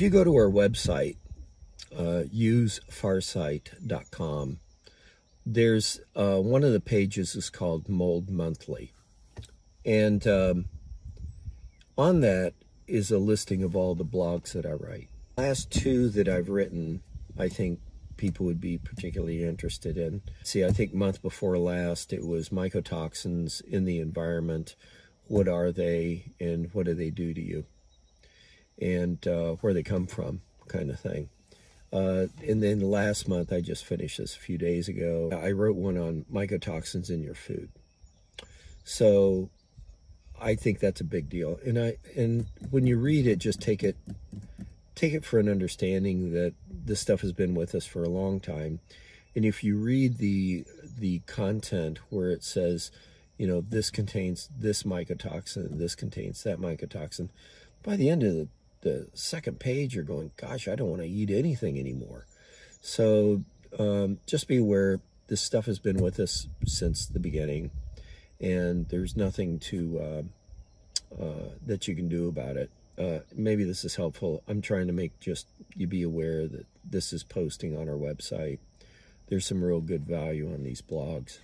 If you go to our website, uh, usefarsight.com, there's uh, one of the pages is called Mold Monthly. And um, on that is a listing of all the blogs that I write. Last two that I've written, I think people would be particularly interested in. See, I think month before last, it was mycotoxins in the environment. What are they and what do they do to you? And uh, where they come from, kind of thing. Uh, and then last month, I just finished this a few days ago. I wrote one on mycotoxins in your food. So I think that's a big deal. And I and when you read it, just take it take it for an understanding that this stuff has been with us for a long time. And if you read the the content where it says, you know, this contains this mycotoxin, this contains that mycotoxin, by the end of the, the second page, you're going, gosh, I don't want to eat anything anymore. So um, just be aware this stuff has been with us since the beginning and there's nothing to uh, uh, that you can do about it. Uh, maybe this is helpful. I'm trying to make just you be aware that this is posting on our website. There's some real good value on these blogs.